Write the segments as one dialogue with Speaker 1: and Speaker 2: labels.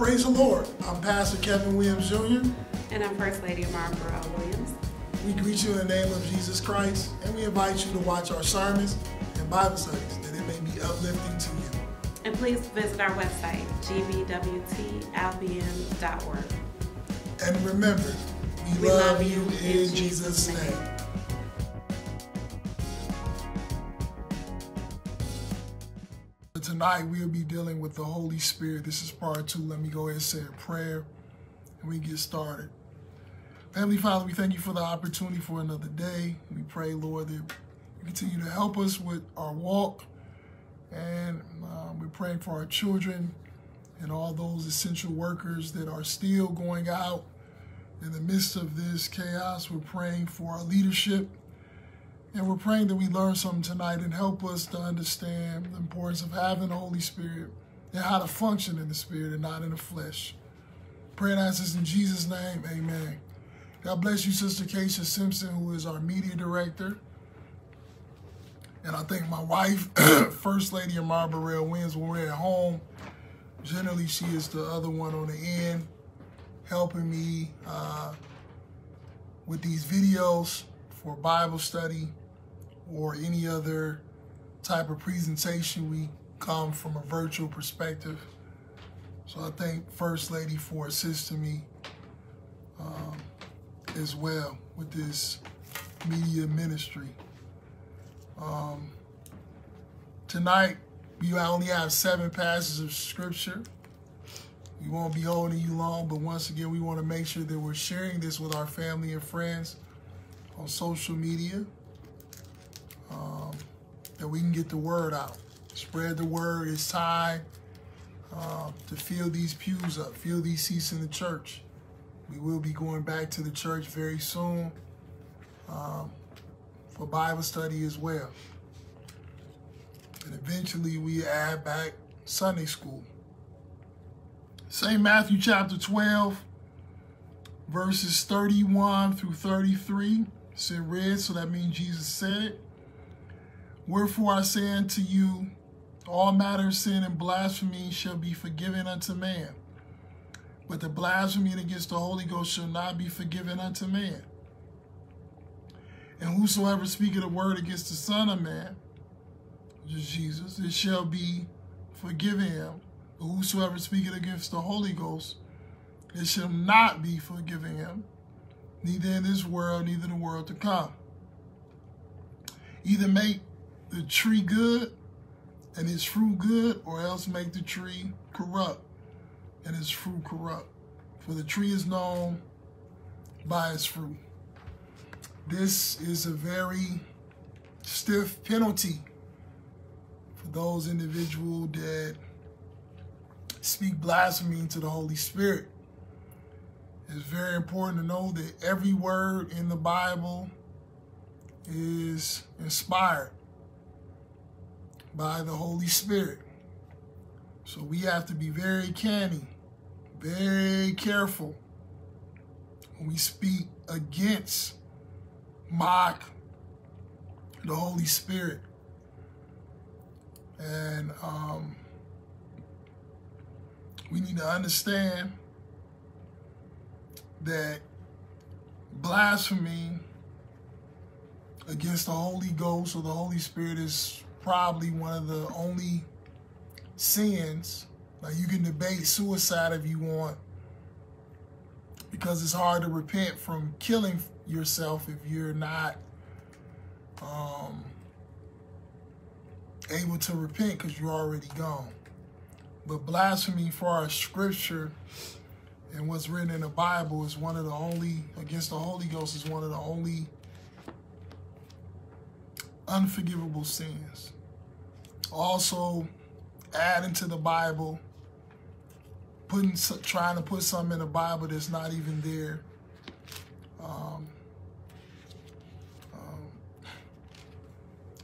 Speaker 1: Praise the Lord. I'm Pastor Kevin Williams Jr.
Speaker 2: And I'm First Lady Amara Burrell Williams.
Speaker 1: We greet you in the name of Jesus Christ, and we invite you to watch our sermons and Bible studies that it may be uplifting to you.
Speaker 2: And please visit our website, gbwtalbion.org.
Speaker 1: And remember, we,
Speaker 2: We
Speaker 1: love,
Speaker 2: love
Speaker 1: you in Jesus' name.
Speaker 2: name.
Speaker 1: Tonight we'll be dealing with the Holy Spirit. This is part two. Let me go ahead and say a prayer and we get started. Heavenly Father, we thank you for the opportunity for another day. We pray, Lord, that you continue to help us with our walk. And um, we're praying for our children and all those essential workers that are still going out in the midst of this chaos. We're praying for our leadership. And we're praying that we learn something tonight and help us to understand the importance of having the Holy Spirit and how to function in the Spirit and not in the flesh. Pray and ask this in Jesus' name, amen. God bless you, Sister Keisha Simpson, who is our media director. And I think my wife, First Lady Amara Burrell wins when we're at home. Generally, she is the other one on the end, helping me uh, with these videos for Bible study or any other type of presentation. We come from a virtual perspective. So I thank First Lady for assisting me um, as well with this media ministry. Um, tonight, you only have seven passages of scripture. We won't be holding you long, but once again, we want to make sure that we're sharing this with our family and friends on social media, um, that we can get the word out. Spread the word. It's time uh, to fill these pews up, fill these seats in the church. We will be going back to the church very soon um, for Bible study as well. And eventually we add back Sunday school. St. Matthew chapter 12, verses 31 through 33. It's in red, so that means Jesus said it. Wherefore I say unto you, all matter of sin and blasphemy shall be forgiven unto man. But the blasphemy against the Holy Ghost shall not be forgiven unto man. And whosoever speaketh a word against the Son of Man, which is Jesus, it shall be forgiven him. But whosoever speaketh against the Holy Ghost, it shall not be forgiven him, neither in this world, neither in the world to come. Either make the tree good and its fruit good, or else make the tree corrupt and its fruit corrupt. For the tree is known by its fruit. This is a very stiff penalty for those individuals that speak blasphemy to the Holy Spirit. It's very important to know that every word in the Bible is inspired by the Holy Spirit. So we have to be very canny, very careful when we speak against, mock the Holy Spirit. And um, we need to understand that blasphemy against the Holy Ghost or the Holy Spirit is probably one of the only sins. Like you can debate suicide if you want, because it's hard to repent from killing yourself if you're not um, able to repent because you're already gone. But blasphemy for our scripture and what's written in the Bible is one of the only, against the Holy Ghost, is one of the only unforgivable sins. Also, adding to the Bible, putting, trying to put something in the Bible that's not even there. Um, um,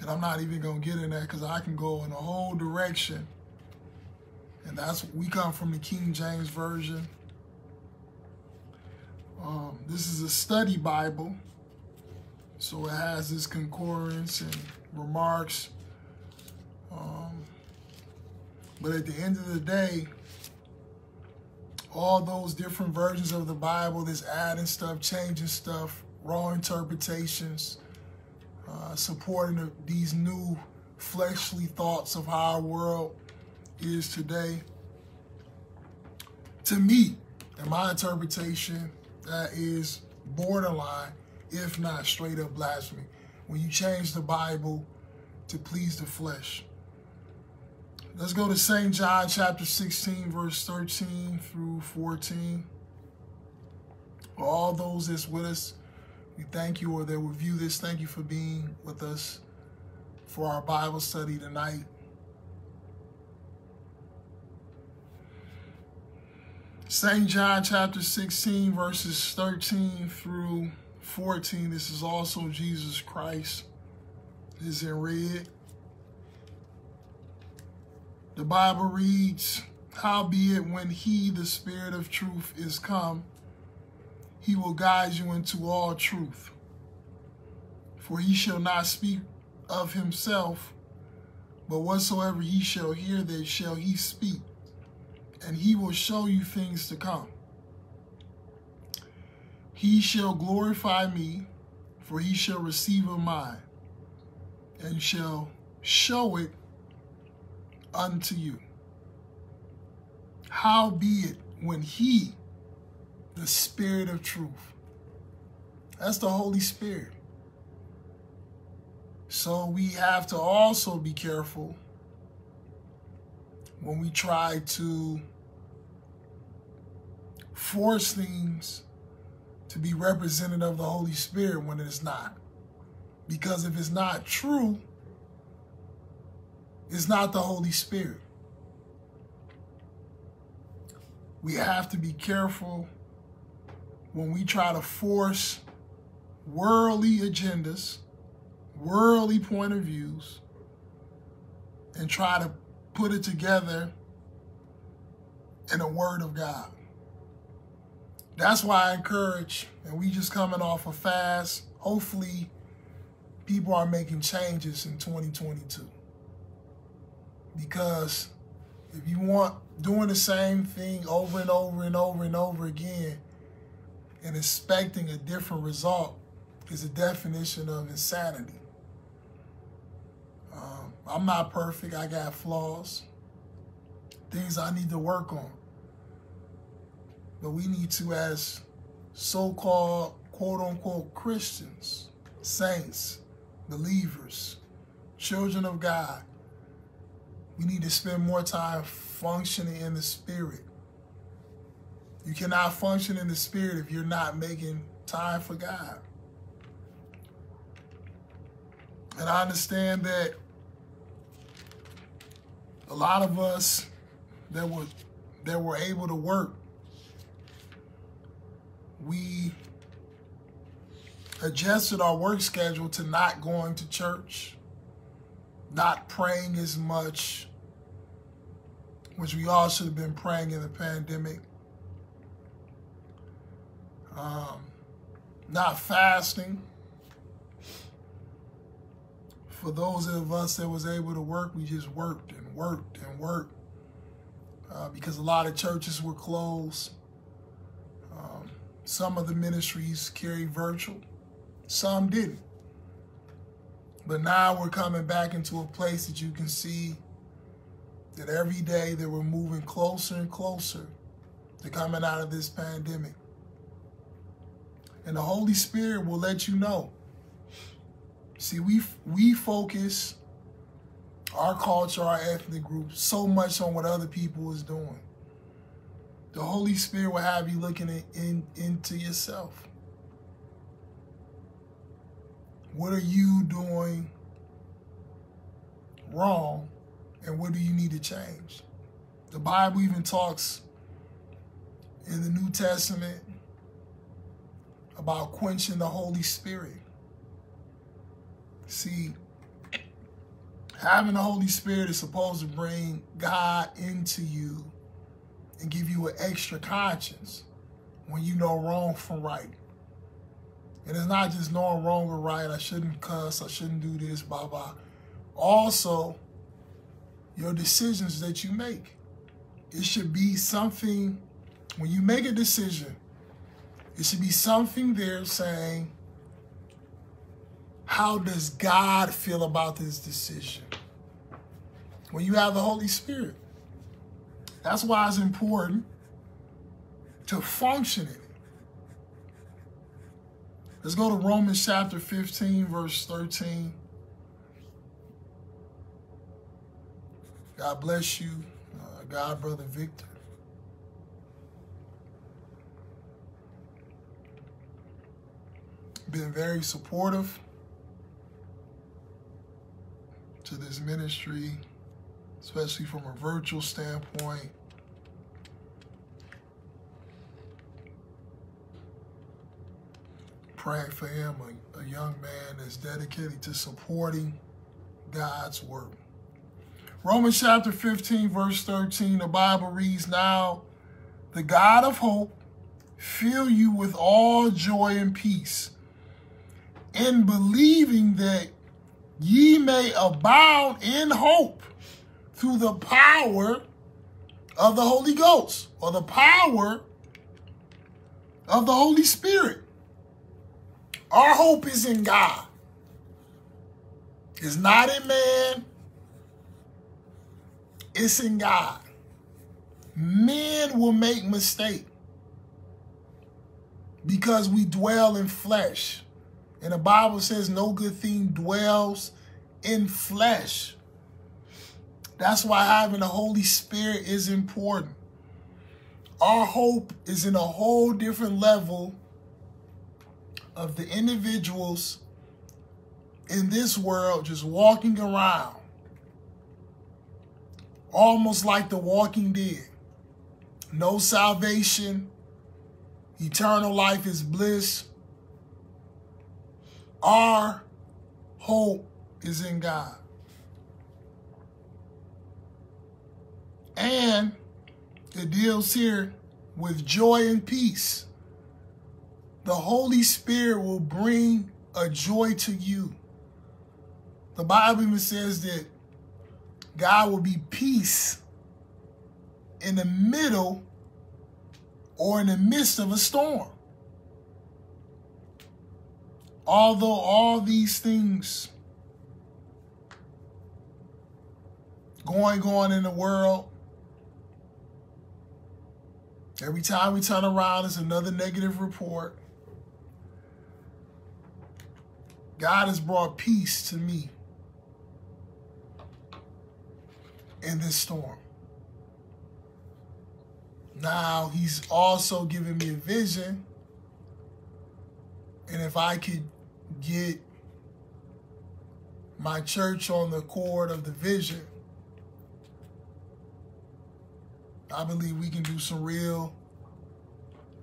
Speaker 1: and I'm not even gonna get in that because I can go in a whole direction. And that's we come from the King James version. Um, this is a study Bible. So it has this concordance and remarks. Um, but at the end of the day, all those different versions of the Bible that's adding stuff, changing stuff, wrong interpretations, uh, supporting the, these new fleshly thoughts of how our world is today. To me, in my interpretation, that is borderline, if not straight up blasphemy. When you change the Bible to please the flesh. Let's go to St. John chapter 16, verse 13 through 14. For all those that's with us, we thank you, or that will view this, thank you for being with us for our Bible study tonight. St. John chapter 16, verses 13 through 14. This is also Jesus Christ. Is in red. The Bible reads, Howbeit when he, the Spirit of truth, is come, he will guide you into all truth. For he shall not speak of himself, but whatsoever he shall hear, that shall he speak, and he will show you things to come. He shall glorify me, for he shall receive of mine, and shall show it unto you. Howbeit, when he, the Spirit of truth, that's the Holy Spirit. So we have to also be careful when we try to force things to be representative of the Holy Spirit when it is not. Because if it's not true, it's not the Holy Spirit. We have to be careful when we try to force worldly agendas, worldly point of views, and try to put it together in a word of God. That's why I encourage, and we just coming off a fast, hopefully people are making changes in 2022. Because if you want doing the same thing over and over and over and over again and expecting a different result is a definition of insanity. Um, I'm not perfect. I got flaws, things I need to work on. But we need to, as so called quote unquote Christians, saints, believers, children of God, we need to spend more time functioning in the spirit. You cannot function in the spirit if you're not making time for God. And I understand that a lot of us that were that were able to work, we adjusted our work schedule to not going to church, not praying as much, which we all should have been praying in the pandemic. Um, not fasting. For those of us that was able to work, we just worked and worked and worked uh, because a lot of churches were closed. Um, some of the ministries carried virtual, some didn't. But now we're coming back into a place that you can see that every day that we're moving closer and closer to coming out of this pandemic. And the Holy Spirit will let you know. See, we we focus our culture, our ethnic group, so much on what other people is doing. The Holy Spirit will have you looking in, in, into yourself. What are you doing wrong and what do you need to change? The Bible even talks in the New Testament about quenching the Holy Spirit. See, having the Holy Spirit is supposed to bring God into you and give you an extra conscience when you know wrong from right. And it's not just knowing wrong or right. I shouldn't cuss. I shouldn't do this, blah, blah. Also, your decisions that you make. It should be something when you make a decision, it should be something there saying, how does God feel about this decision? When you have the Holy Spirit. That's why it's important to function in it. Let's go to Romans chapter 15, verse 13. God bless you, uh, God, Brother Victor. Been very supportive to this ministry, especially from a virtual standpoint. Praying for him, a, a young man that's dedicated to supporting God's work. Romans chapter 15, verse 13, the Bible reads, Now the God of hope fill you with all joy and peace in believing that ye may abound in hope through the power of the Holy Ghost or the power of the Holy Spirit. Our hope is in God. It's not in man. It's in God. Men will make mistake because we dwell in flesh. And the Bible says no good thing dwells in flesh. That's why having the Holy Spirit is important. Our hope is in a whole different level of the individuals in this world just walking around almost like the walking dead. No salvation, eternal life is bliss. Our hope is in God. And it deals here with joy and peace. The Holy Spirit will bring a joy to you. The Bible even says that God will be peace in the middle or in the midst of a storm. Although all these things going on in the world, every time we turn around, it's another negative report. God has brought peace to me in this storm. Now, he's also given me a vision. And if I could get my church on the cord of the vision, I believe we can do some real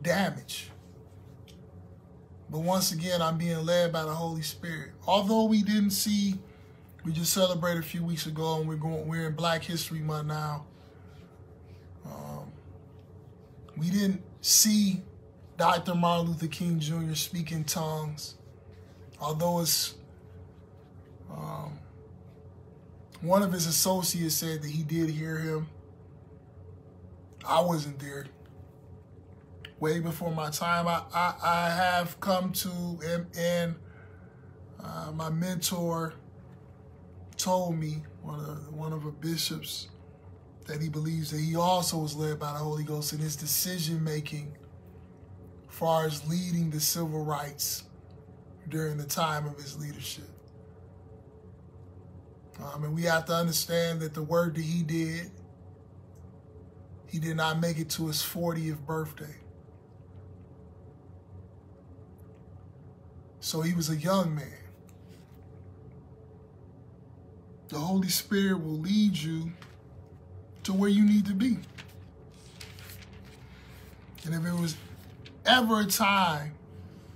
Speaker 1: damage. But once again, I'm being led by the Holy Spirit. Although we didn't see, we just celebrated a few weeks ago, and we're going. We're in Black History Month now. Um, we didn't see Dr. Martin Luther King Jr. speak in tongues, although it's um, one of his associates said that he did hear him. I wasn't there. Way before my time, I, I, I have come to, and, and uh, my mentor told me, one of, one of the bishops, that he believes that he also was led by the Holy Ghost in his decision making far as leading the civil rights during the time of his leadership. Um, and we have to understand that the work that he did, he did not make it to his 40th birthday. So he was a young man. The Holy Spirit will lead you to where you need to be. And if it was ever a time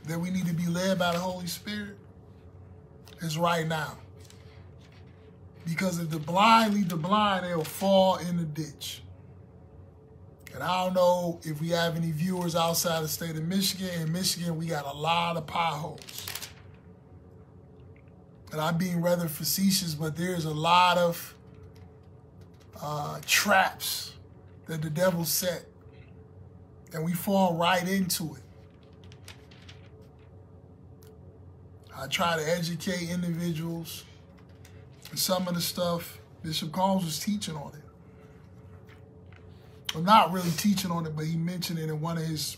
Speaker 1: that we need to be led by the Holy Spirit, it's right now. Because if the blind lead the blind, they'll fall in the ditch. And I don't know if we have any viewers outside the state of Michigan. In Michigan, we got a lot of potholes. And I'm being rather facetious, but there's a lot of uh, traps that the devil set and we fall right into it. I try to educate individuals. Some of the stuff Bishop Combs was teaching on it. Not really teaching on it, but he mentioned it in one of his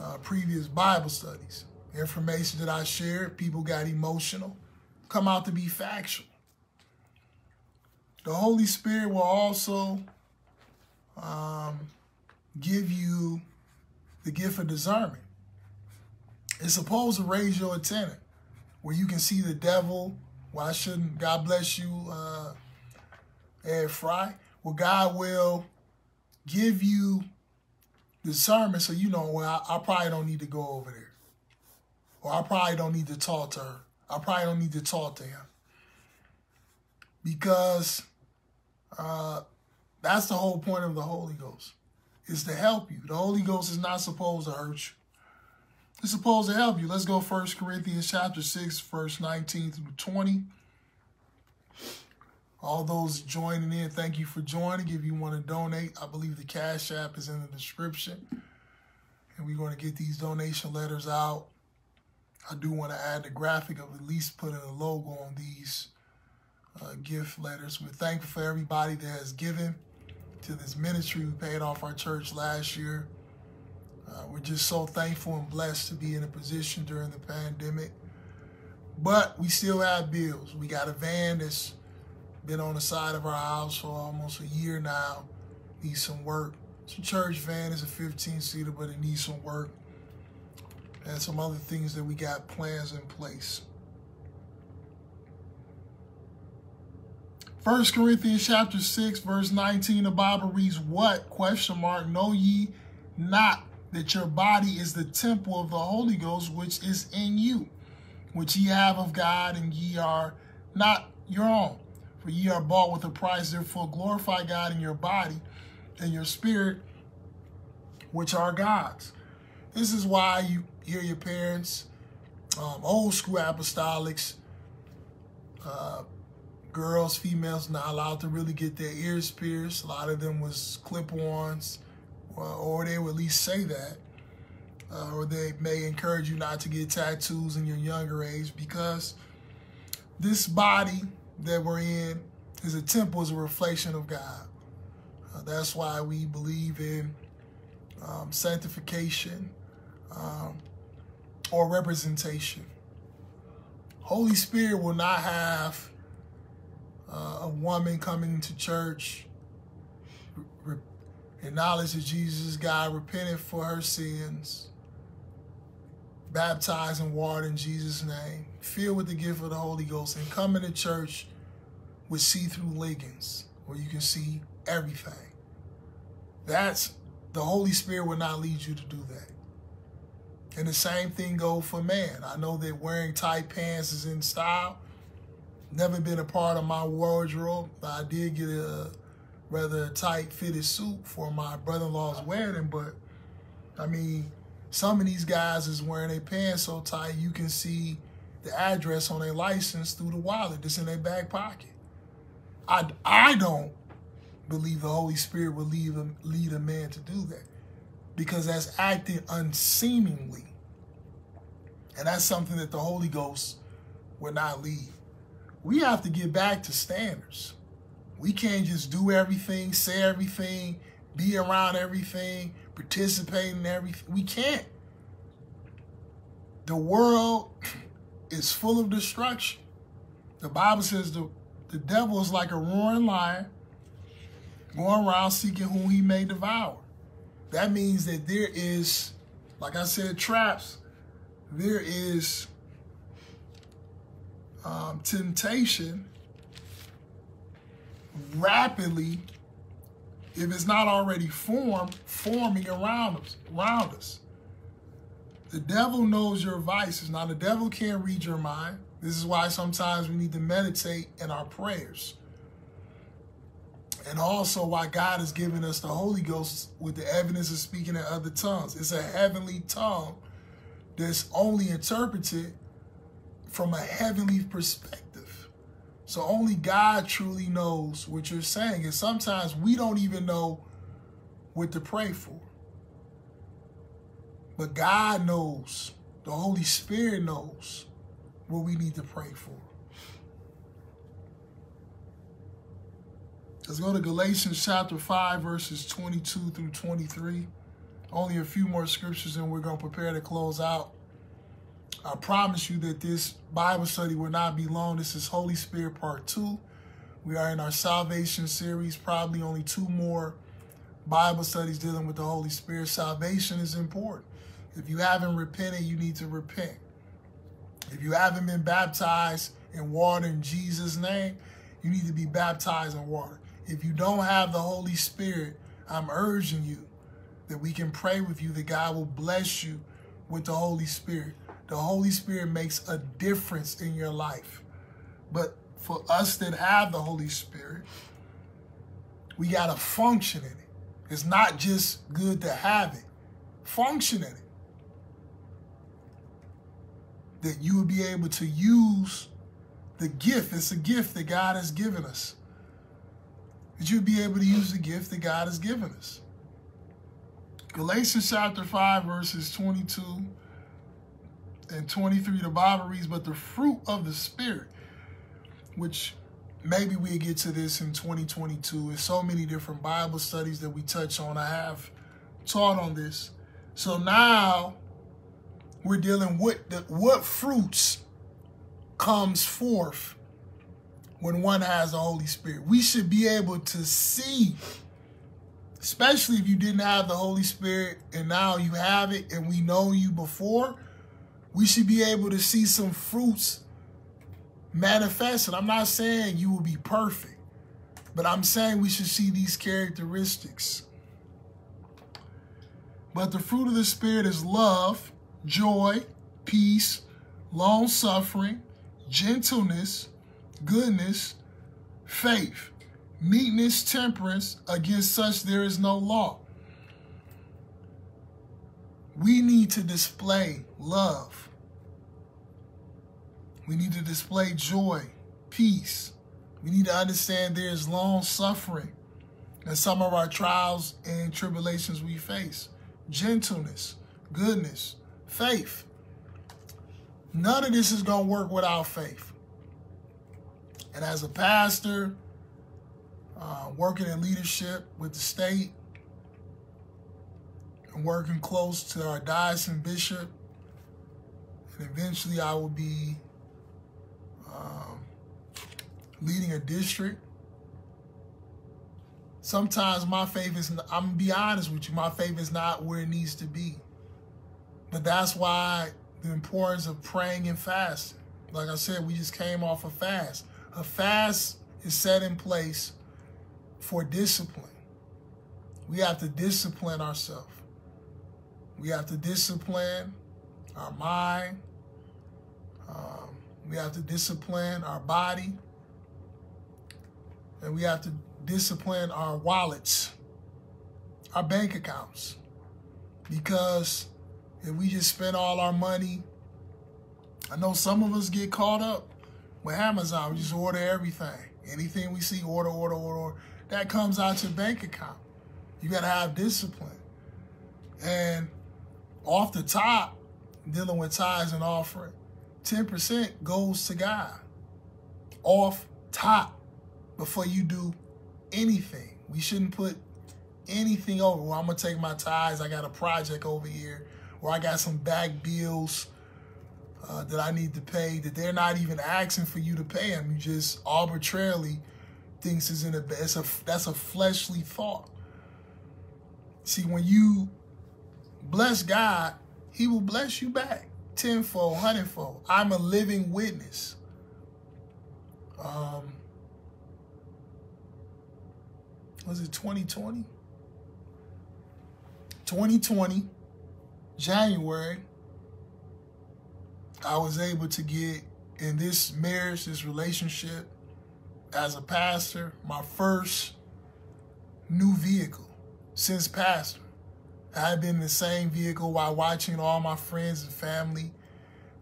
Speaker 1: uh, previous Bible studies. Information that I shared, people got emotional, come out to be factual. The Holy Spirit will also um, give you the gift of discernment. It's supposed to raise your antenna where you can see the devil. Why shouldn't God bless you, uh, Ed Fry? Well, God will give you discernment so you know, well, I, I probably don't need to go over there. Or I probably don't need to talk to her. I probably don't need to talk to him. Because uh, that's the whole point of the Holy Ghost, is to help you. The Holy Ghost is not supposed to hurt you. It's supposed to help you. Let's go 1 Corinthians chapter 6, verse 19 through 20. All those joining in, thank you for joining. If you want to donate, I believe the Cash App is in the description. And we're going to get these donation letters out. I do want to add the graphic of at least putting a logo on these uh, gift letters. We're thankful for everybody that has given to this ministry. We paid off our church last year. Uh, we're just so thankful and blessed to be in a position during the pandemic. But we still have bills. We got a van that's been on the side of our house for almost a year now. Needs some work. It's a church van. It's a 15 seater, but it needs some work. And some other things that we got plans in place. First Corinthians chapter 6, verse 19, the Bible reads, What? Question mark. Know ye not that your body is the temple of the Holy Ghost, which is in you, which ye have of God, and ye are not your own. For ye are bought with a price, therefore glorify God in your body and your spirit, which are God's. This is why you hear your parents, um, old school apostolics, uh, girls, females not allowed to really get their ears pierced. A lot of them was clip-ons, or, or they would at least say that. Uh, or they may encourage you not to get tattoos in your younger age because this body that we're in is a temple, is a reflection of God. Uh, that's why we believe in um, sanctification um, or representation. Holy Spirit will not have uh, a woman coming to church, acknowledge that Jesus is God, repented for her sins, baptized in water in Jesus' name, filled with the gift of the Holy Ghost, and come into church with see-through leggings where you can see everything. That's the Holy Spirit will not lead you to do that. And the same thing go for man. I know that wearing tight pants is in style. Never been a part of my wardrobe. I did get a rather tight fitted suit for my brother-in-law's wedding, but I mean, some of these guys is wearing their pants so tight you can see the address on their license through the wallet that's in their back pocket. I, I don't believe the Holy Spirit will lead a, lead a man to do that because that's acting unseemingly. And that's something that the Holy Ghost will not lead. We have to get back to standards. We can't just do everything, say everything, be around everything, participate in everything. We can't. The world is full of destruction. The Bible says the, the devil is like a roaring lion going around seeking whom he may devour. That means that there is, like I said, traps. There is um, temptation rapidly, if it's not already formed, forming around us. Around us. The devil knows your vices. Now, the devil can't read your mind. This is why sometimes we need to meditate in our prayers. And also why God has given us the Holy Ghost with the evidence of speaking in other tongues. It's a heavenly tongue that's only interpreted from a heavenly perspective. So only God truly knows what you're saying. And sometimes we don't even know what to pray for. But God knows, the Holy Spirit knows what we need to pray for. Let's go to Galatians chapter 5, verses 22 through 23. Only a few more scriptures and we're going to prepare to close out. I promise you that this Bible study will not be long. This is Holy Spirit Part 2. We are in our salvation series, probably only two more Bible studies dealing with the Holy Spirit. Salvation is important. If you haven't repented, you need to repent. If you haven't been baptized in water in Jesus' name, you need to be baptized in water. If you don't have the Holy Spirit, I'm urging you that we can pray with you that God will bless you with the Holy Spirit. The Holy Spirit makes a difference in your life. But for us that have the Holy Spirit, we got to function in it. It's not just good to have it, function in it. That you will be able to use the gift. It's a gift that God has given us. That you'll be able to use the gift that God has given us. Galatians chapter 5, verses 22 and 23, the Bible reads, But the fruit of the Spirit, which maybe we'll get to this in 2022. There's so many different Bible studies that we touch on. I have taught on this. So now we're dealing with the, what fruits comes forth when one has the Holy Spirit. We should be able to see, especially if you didn't have the Holy Spirit and now you have it and we know you before, we should be able to see some fruits manifest. And I'm not saying you will be perfect, but I'm saying we should see these characteristics. But the fruit of the Spirit is love, joy, peace, long suffering, gentleness, goodness, faith, meekness, temperance. Against such there is no law. We need to display love. We need to display joy, peace. We need to understand there is long suffering in some of our trials and tribulations we face. Gentleness, goodness, faith. None of this is going to work without faith. And as a pastor, uh, working in leadership with the state, and working close to our diocesan bishop, and eventually I will be um, leading a district. Sometimes my faith is, I'm gonna be honest with you, my faith is not where it needs to be. But that's why the importance of praying and fasting. Like I said, we just came off a fast. A fast is set in place for discipline. We have to discipline ourselves. We have to discipline our mind. Um, we have to discipline our body. And we have to discipline our wallets, our bank accounts. Because if we just spend all our money, I know some of us get caught up with Amazon. We just order everything. Anything we see, order, order, order, order. That comes out your bank account. You got to have discipline. And off the top, dealing with tithes and offering, 10% goes to God. Off top, before you do anything. We shouldn't put anything over. Well, I'm going to take my tithes. I got a project over here, or I got some back bills uh, that I need to pay that they're not even asking for you to pay them. You just arbitrarily thinks is in a it's a that's a fleshly thought. See, when you bless God, He will bless you back tenfold, hundredfold. I'm a living witness. Um, was it 2020? 2020, January, I was able to get in this marriage, this relationship, as a pastor, my first new vehicle since pastor. I had been in the same vehicle while watching all my friends and family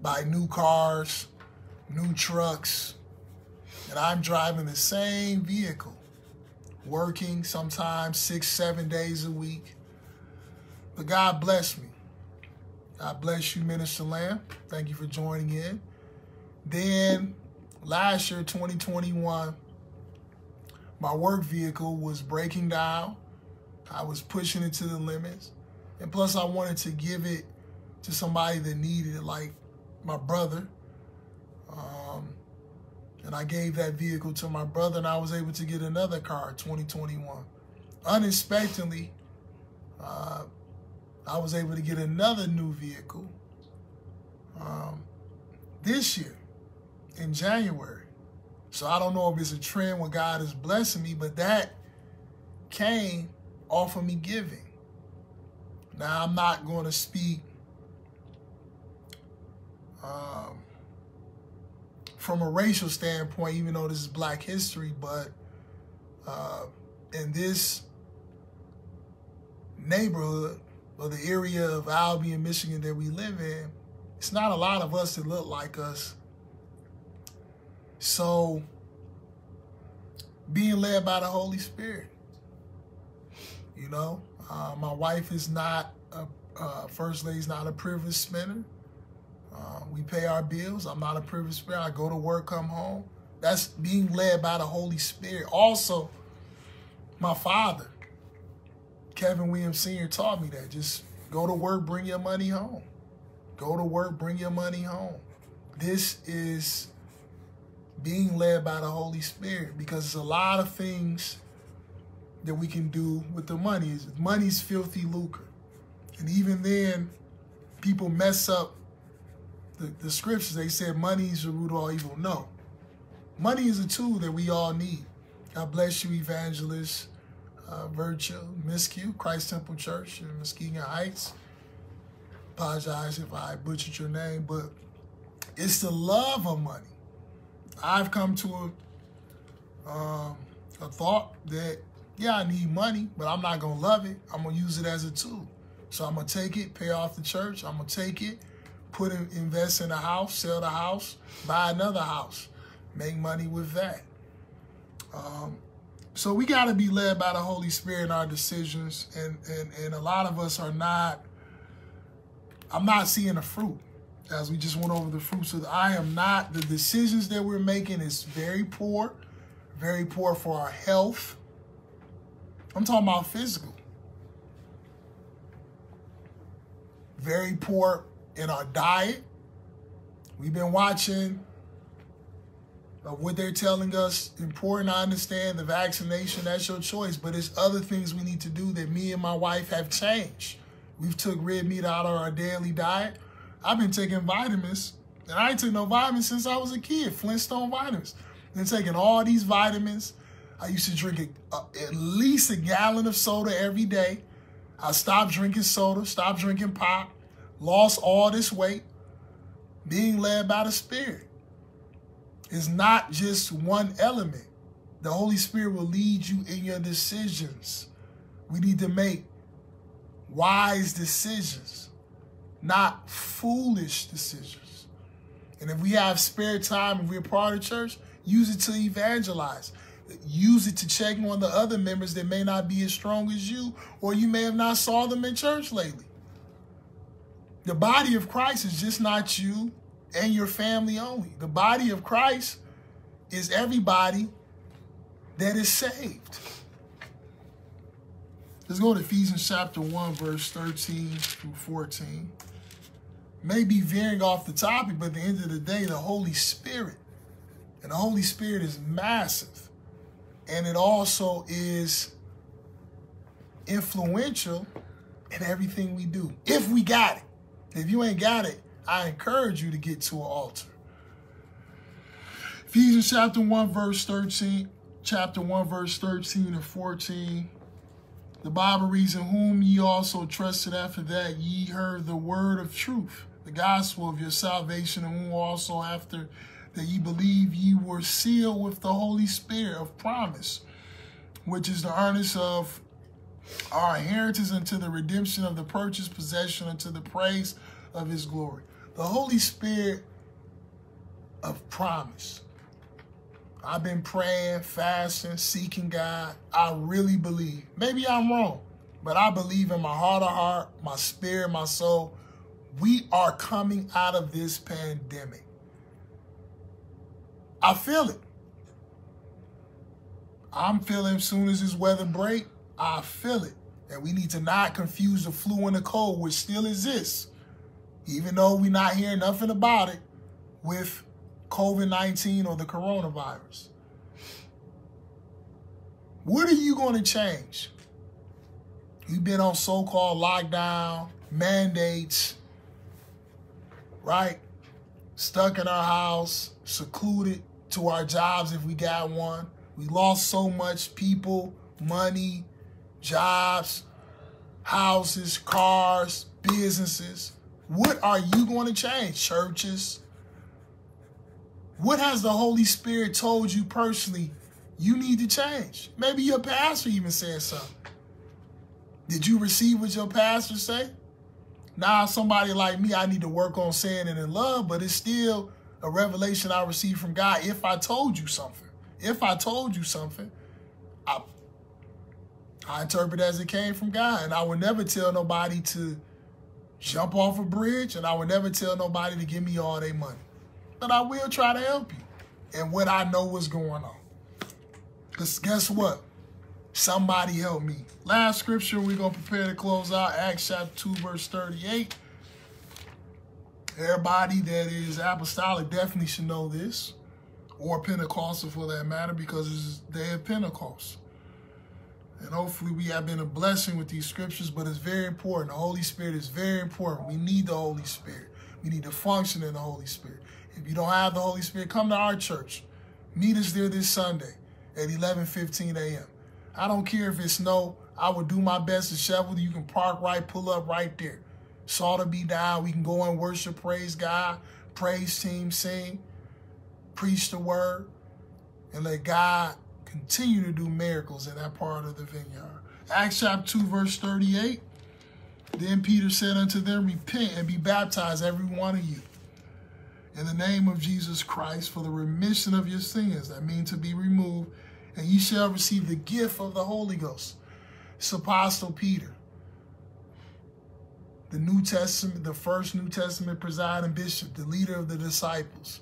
Speaker 1: buy new cars, new trucks, and I'm driving the same vehicle, working sometimes six, seven days a week. But God bless me. God bless you, Minister Lamb. Thank you for joining in. Then last year, 2021, my work vehicle was breaking down. I was pushing it to the limits. And plus, I wanted to give it to somebody that needed it, like my brother. Um, and I gave that vehicle to my brother, and I was able to get another car 2021. Unexpectedly, uh, I was able to get another new vehicle um, this year in January. So I don't know if it's a trend where God is blessing me, but that came off of me giving. Now I'm not going to speak um, from a racial standpoint, even though this is Black History, but uh, in this neighborhood or the area of Albion, Michigan that we live in, it's not a lot of us that look like us. So, being led by the Holy Spirit, you know, uh, my wife is not a uh, first lady's not a privileged spender. Uh, we pay our bills. I'm not a privileged spender. I go to work, come home. That's being led by the Holy Spirit. Also, my father, Kevin Williams Sr., taught me that. Just go to work, bring your money home. Go to work, bring your money home. This is being led by the Holy Spirit because there's a lot of things that we can do with the money. Is money's filthy lucre. And even then, people mess up the, the scriptures. They said money is the root of all evil. No. Money is a tool that we all need. God bless you, evangelist uh, Virtue, Miscue, Christ Temple Church in Muskegon Heights. Apologize if I butchered your name, but it's the love of money. I've come to a, um, a thought that, yeah, I need money, but I'm not going to love it. I'm going to use it as a tool. So I'm going to take it, pay off the church. I'm going to take it, put it, invest in a house, sell the house, buy another house, make money with that. Um, so we got to be led by the Holy Spirit in our decisions, and, and and a lot of us are not. I'm not seeing the fruit, as we just went over the fruits of. The, I am not. The decisions that we're making is very poor, very poor for our health. I'm talking about physical. Very poor in our diet. We've been watching what they're telling us important i understand the vaccination that's your choice but there's other things we need to do that me and my wife have changed we've took red meat out of our daily diet i've been taking vitamins and i ain't took no vitamins since i was a kid flintstone vitamins been taking all these vitamins i used to drink a, a, at least a gallon of soda every day i stopped drinking soda stopped drinking pop lost all this weight being led by the spirit is not just one element. The Holy Spirit will lead you in your decisions. We need to make wise decisions, not foolish decisions. And if we have spare time, if we're part of church, use it to evangelize. Use it to check on the other members that may not be as strong as you, or you may have not saw them in church lately. The body of Christ is just not you and your family only. The body of Christ is everybody that is saved. Let's go to Ephesians chapter 1, verse 13 through 14. Maybe veering off the topic, but at the end of the day, the Holy Spirit. And the Holy Spirit is massive. And it also is influential in everything we do. If we got it. If you ain't got it, I encourage you to get to an altar. Ephesians chapter 1, verse 13, chapter 1, verse 13 and 14. The Bible reads, In whom ye also trusted after that ye heard the word of truth, the gospel of your salvation, and whom also after that ye believe ye were sealed with the Holy Spirit of promise, which is the earnest of our inheritance unto the redemption of the purchased possession unto the praise of his glory the Holy Spirit of promise. I've been praying, fasting, seeking God. I really believe. Maybe I'm wrong, but I believe in my heart of heart, my spirit, my soul. We are coming out of this pandemic. I feel it. I'm feeling as soon as this weather break, I feel it. And we need to not confuse the flu and the cold, which still exists, even though we're not hearing nothing about it, with COVID-19 or the coronavirus. What are you going to change? You've been on so-called lockdown, mandates, right? Stuck in our house, secluded to our jobs if we got one. We lost so much people, money, jobs, houses, cars, businesses. What are you going to change? Churches. What has the Holy Spirit told you personally you need to change? Maybe your pastor even said something. Did you receive what your pastor say? Now, somebody like me, I need to work on saying it in love, but it's still a revelation I received from God if I told you something. If I told you something, I, I interpret as it came from God. And I would never tell nobody to jump off a bridge, and I would never tell nobody to give me all their money. But I will try to help you and what I know what's going on. Because guess what? Somebody help me. Last scripture we're going to prepare to close out, Acts chapter 2, verse 38. Everybody that is apostolic definitely should know this, or Pentecostal for that matter, because it's day of Pentecost. And hopefully we have been a blessing with these scriptures, but it's very important. The Holy Spirit is very important. We need the Holy Spirit. We need to function in the Holy Spirit. If you don't have the Holy Spirit, come to our church. Meet us there this Sunday at 11:15 a.m. I don't care if it's snow. I will do my best to shovel. You can park right, pull up right there. Salt to be down. We can go and worship, praise God, praise team, sing, preach the word, and let God continue to do miracles in that part of the vineyard. Acts chapter 2, verse 38. Then Peter said unto them, Repent and be baptized, every one of you, in the name of Jesus Christ for the remission of your sins, that mean to be removed, and ye shall receive the gift of the Holy Ghost. It's Apostle Peter the New Testament, the first New Testament presiding bishop, the leader of the disciples.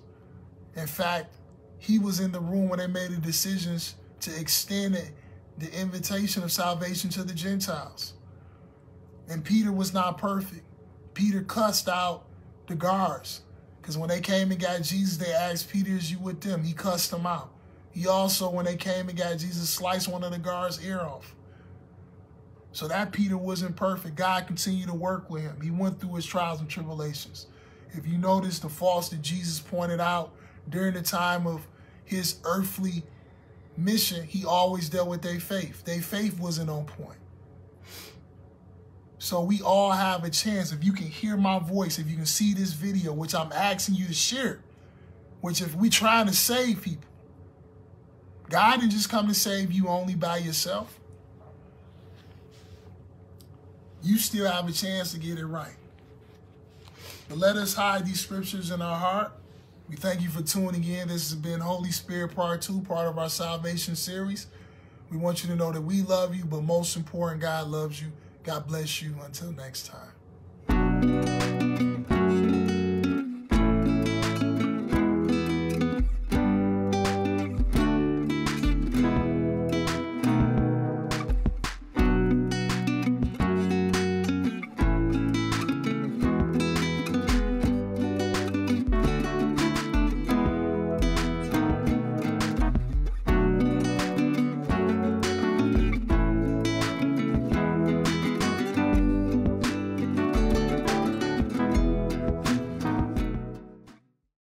Speaker 1: In fact, he was in the room when they made the decisions to extend it, the invitation of salvation to the Gentiles. And Peter was not perfect. Peter cussed out the guards because when they came and got Jesus, they asked Peter, is you with them? He cussed them out. He also, when they came and got Jesus, sliced one of the guards' ear off. So that Peter wasn't perfect. God continued to work with him. He went through his trials and tribulations. If you notice the faults that Jesus pointed out during the time of his earthly mission, he always dealt with their faith. Their faith wasn't on point. So we all have a chance. If you can hear my voice, if you can see this video, which I'm asking you to share, which if we trying to save people, God didn't just come to save you only by yourself you still have a chance to get it right. But let us hide these scriptures in our heart. We thank you for tuning in. This has been Holy Spirit Part 2, part of our salvation series. We want you to know that we love you, but most important, God loves you. God bless you. Until next time.